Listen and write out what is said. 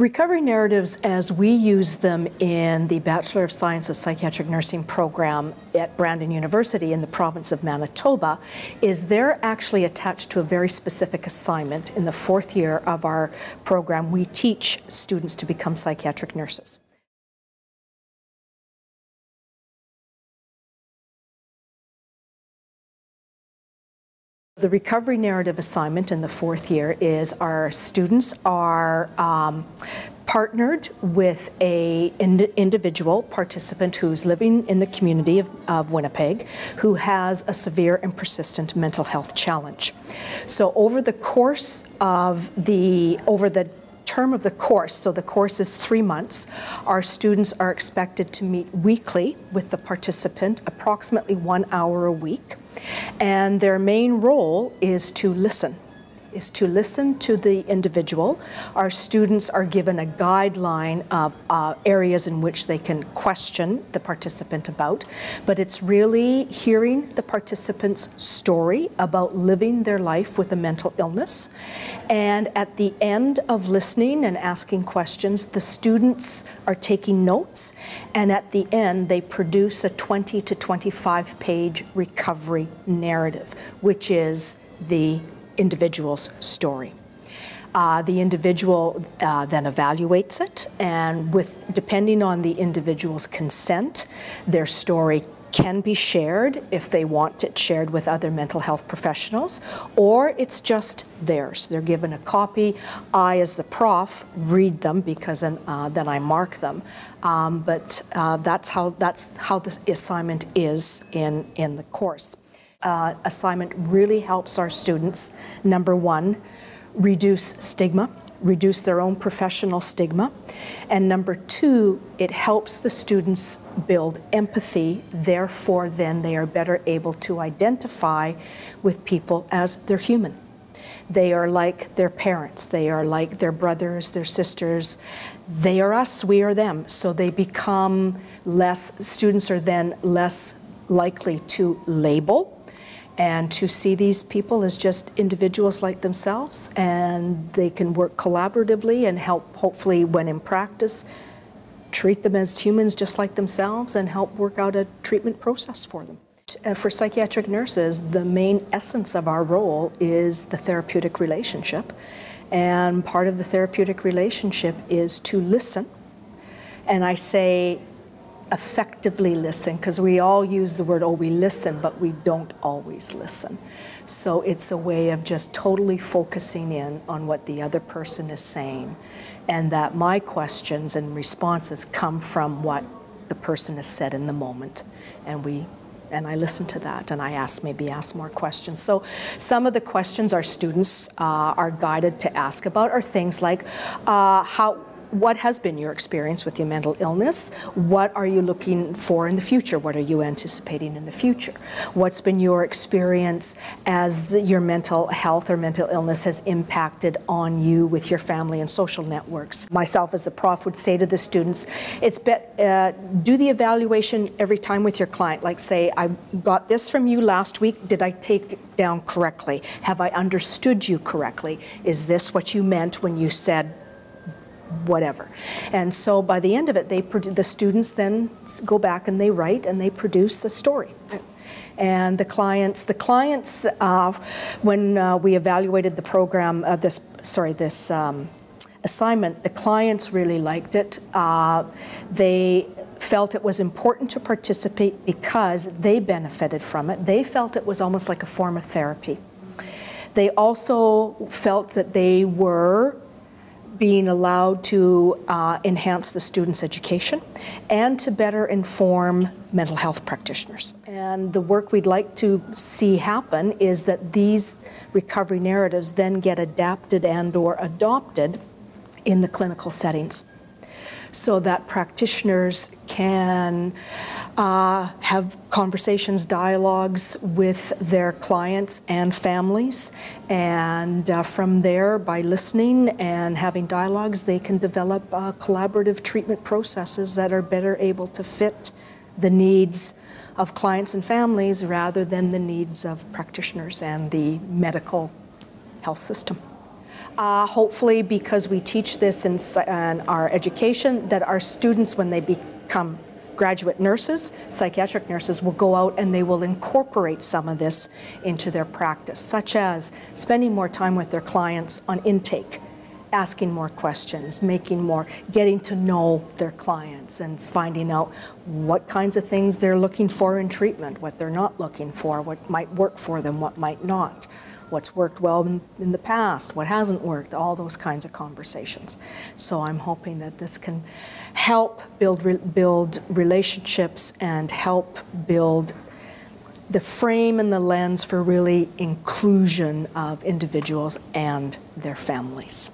Recovery narratives, as we use them in the Bachelor of Science of Psychiatric Nursing program at Brandon University in the province of Manitoba, is they're actually attached to a very specific assignment. In the fourth year of our program, we teach students to become psychiatric nurses. The recovery narrative assignment in the fourth year is our students are um, partnered with a ind individual participant who's living in the community of, of, Winnipeg who has a severe and persistent mental health challenge. So over the course of the over the term of the course, so the course is three months, our students are expected to meet weekly with the participant, approximately one hour a week. And their main role is to listen is to listen to the individual. Our students are given a guideline of uh, areas in which they can question the participant about, but it's really hearing the participant's story about living their life with a mental illness. And at the end of listening and asking questions, the students are taking notes, and at the end, they produce a 20 to 25 page recovery narrative, which is the individual's story. Uh, the individual uh, then evaluates it, and with depending on the individual's consent, their story can be shared if they want it shared with other mental health professionals, or it's just theirs. They're given a copy. I, as the prof, read them because then, uh, then I mark them. Um, but uh, that's how that's how the assignment is in in the course uh, assignment really helps our students, number one, reduce stigma, reduce their own professional stigma. And number two, it helps the students build empathy, therefore, then they are better able to identify with people as they're human. They are like their parents, they are like their brothers, their sisters. They are us, we are them. So they become less, students are then less likely to label and to see these people as just individuals like themselves and they can work collaboratively and help hopefully when in practice treat them as humans just like themselves and help work out a treatment process for them. For psychiatric nurses, the main essence of our role is the therapeutic relationship. And part of the therapeutic relationship is to listen. And I say effectively listen because we all use the word, oh, we listen, but we don't always listen. So it's a way of just totally focusing in on what the other person is saying and that my questions and responses come from what the person has said in the moment. And we and I listen to that and I ask maybe ask more questions. So some of the questions our students uh, are guided to ask about are things like uh, how what has been your experience with your mental illness? What are you looking for in the future? What are you anticipating in the future? What's been your experience as the, your mental health or mental illness has impacted on you with your family and social networks? Myself as a prof would say to the students, it's be, uh, do the evaluation every time with your client. Like say, I got this from you last week. Did I take down correctly? Have I understood you correctly? Is this what you meant when you said whatever. And so by the end of it, they the students then go back and they write and they produce a story. And the clients, the clients, uh, when uh, we evaluated the program, uh, this sorry, this um, assignment, the clients really liked it. Uh, they felt it was important to participate because they benefited from it. They felt it was almost like a form of therapy. They also felt that they were being allowed to uh, enhance the students' education and to better inform mental health practitioners. And the work we'd like to see happen is that these recovery narratives then get adapted and or adopted in the clinical settings so that practitioners can uh, have conversations, dialogues with their clients and families. And uh, from there, by listening and having dialogues, they can develop uh, collaborative treatment processes that are better able to fit the needs of clients and families rather than the needs of practitioners and the medical health system. Uh, hopefully, because we teach this in, in our education, that our students, when they become graduate nurses, psychiatric nurses, will go out and they will incorporate some of this into their practice, such as spending more time with their clients on intake, asking more questions, making more, getting to know their clients and finding out what kinds of things they're looking for in treatment, what they're not looking for, what might work for them, what might not what's worked well in, in, the past, what hasn't worked, all those kinds of conversations. So I'm hoping that this can help build, re build relationships and help build the frame and the lens for really inclusion of individuals and their families.